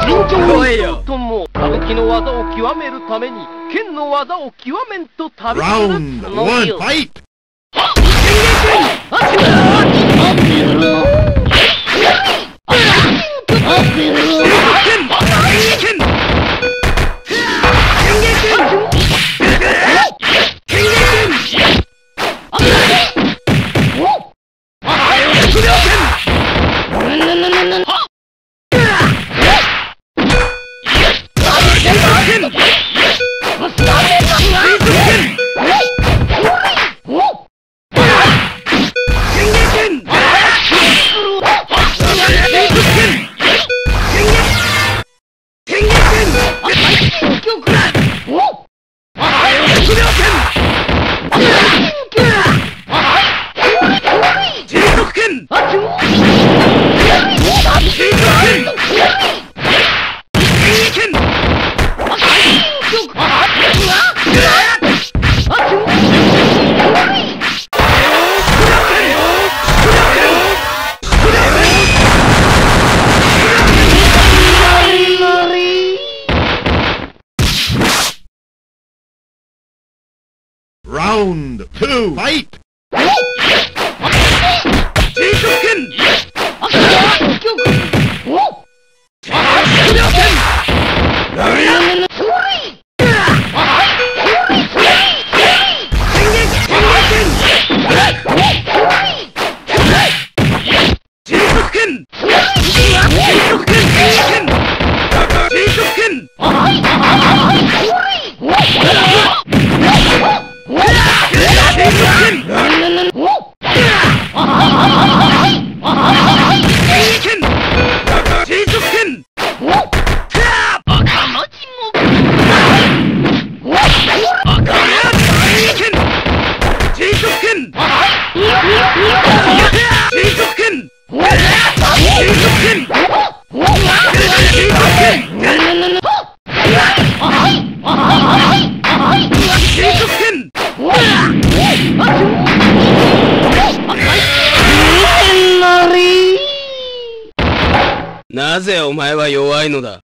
尋常とも歌舞伎の技を極めるために剣の技を極めんと旅するその one, よ!ラウンド2、ファイト決めま Round two. Fight! なぜお前は弱いのだ？